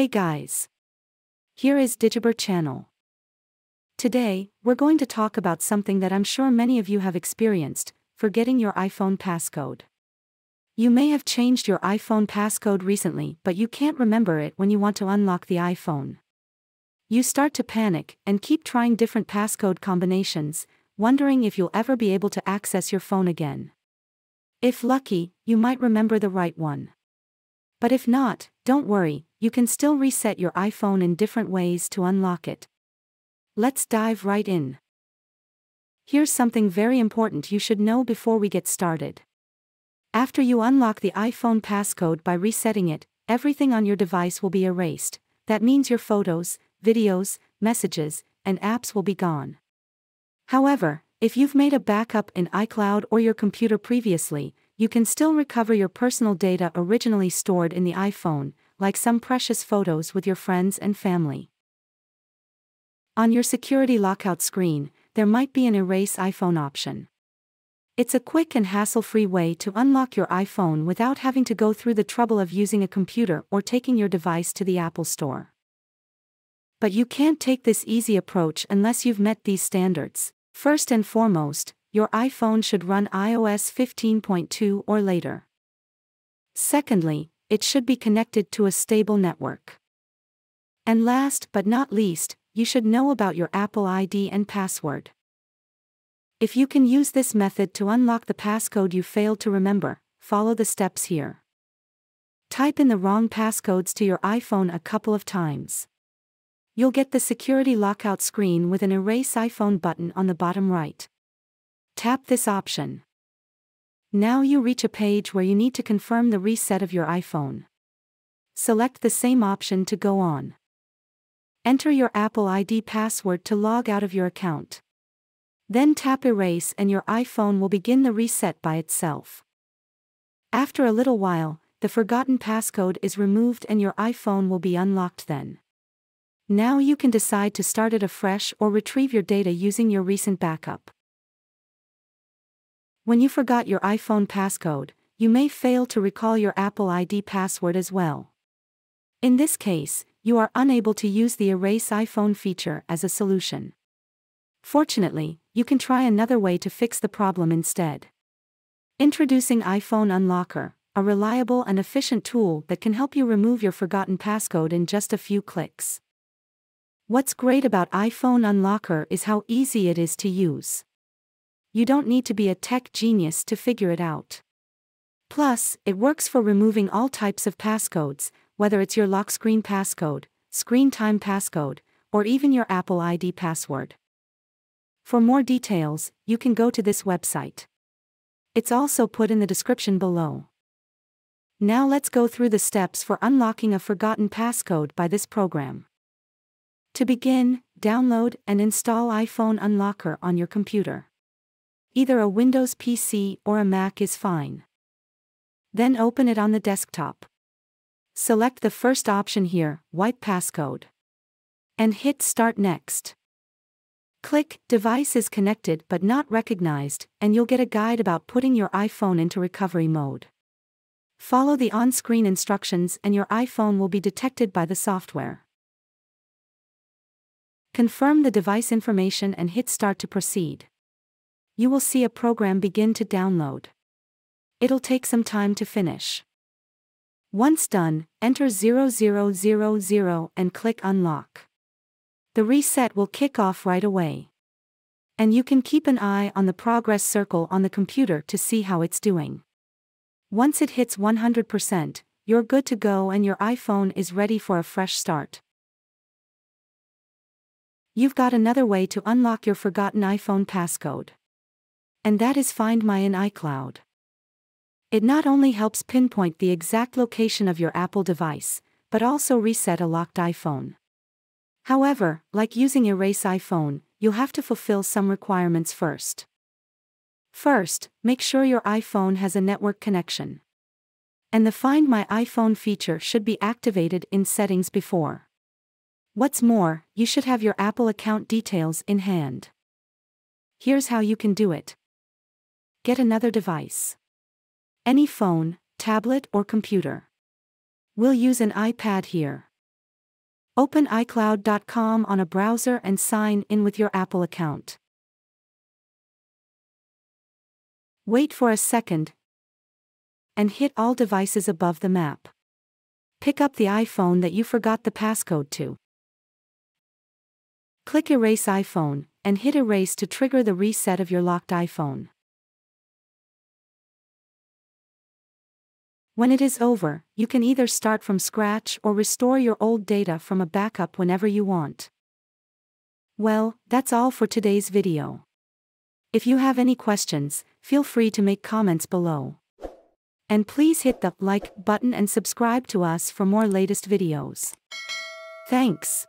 Hey guys! Here is Digiber channel. Today, we're going to talk about something that I'm sure many of you have experienced, forgetting your iPhone passcode. You may have changed your iPhone passcode recently but you can't remember it when you want to unlock the iPhone. You start to panic and keep trying different passcode combinations, wondering if you'll ever be able to access your phone again. If lucky, you might remember the right one. But if not, don't worry, you can still reset your iPhone in different ways to unlock it. Let's dive right in. Here's something very important you should know before we get started. After you unlock the iPhone passcode by resetting it, everything on your device will be erased. That means your photos, videos, messages, and apps will be gone. However, if you've made a backup in iCloud or your computer previously, you can still recover your personal data originally stored in the iPhone, like some precious photos with your friends and family. On your security lockout screen, there might be an Erase iPhone option. It's a quick and hassle free way to unlock your iPhone without having to go through the trouble of using a computer or taking your device to the Apple Store. But you can't take this easy approach unless you've met these standards. First and foremost, your iPhone should run iOS 15.2 or later. Secondly, it should be connected to a stable network. And last but not least, you should know about your Apple ID and password. If you can use this method to unlock the passcode you failed to remember, follow the steps here. Type in the wrong passcodes to your iPhone a couple of times. You'll get the security lockout screen with an Erase iPhone button on the bottom right. Tap this option. Now you reach a page where you need to confirm the reset of your iPhone. Select the same option to go on. Enter your Apple ID password to log out of your account. Then tap Erase and your iPhone will begin the reset by itself. After a little while, the forgotten passcode is removed and your iPhone will be unlocked then. Now you can decide to start it afresh or retrieve your data using your recent backup. When you forgot your iPhone passcode, you may fail to recall your Apple ID password as well. In this case, you are unable to use the Erase iPhone feature as a solution. Fortunately, you can try another way to fix the problem instead. Introducing iPhone Unlocker, a reliable and efficient tool that can help you remove your forgotten passcode in just a few clicks. What's great about iPhone Unlocker is how easy it is to use. You don't need to be a tech genius to figure it out. Plus, it works for removing all types of passcodes, whether it's your lock screen passcode, screen time passcode, or even your Apple ID password. For more details, you can go to this website. It's also put in the description below. Now let's go through the steps for unlocking a forgotten passcode by this program. To begin, download and install iPhone Unlocker on your computer. Either a Windows PC or a Mac is fine. Then open it on the desktop. Select the first option here, Wipe Passcode. And hit Start Next. Click Device is connected but not recognized, and you'll get a guide about putting your iPhone into recovery mode. Follow the on screen instructions and your iPhone will be detected by the software. Confirm the device information and hit Start to proceed. You will see a program begin to download. It'll take some time to finish. Once done, enter 0000 and click Unlock. The reset will kick off right away. And you can keep an eye on the progress circle on the computer to see how it's doing. Once it hits 100%, you're good to go and your iPhone is ready for a fresh start. You've got another way to unlock your forgotten iPhone passcode. And that is Find My in iCloud. It not only helps pinpoint the exact location of your Apple device, but also reset a locked iPhone. However, like using Erase iPhone, you'll have to fulfill some requirements first. First, make sure your iPhone has a network connection. And the Find My iPhone feature should be activated in settings before. What's more, you should have your Apple account details in hand. Here's how you can do it. Get another device. Any phone, tablet or computer. We'll use an iPad here. Open iCloud.com on a browser and sign in with your Apple account. Wait for a second and hit all devices above the map. Pick up the iPhone that you forgot the passcode to. Click Erase iPhone and hit Erase to trigger the reset of your locked iPhone. When it is over, you can either start from scratch or restore your old data from a backup whenever you want. Well, that's all for today's video. If you have any questions, feel free to make comments below. And please hit the like button and subscribe to us for more latest videos. Thanks.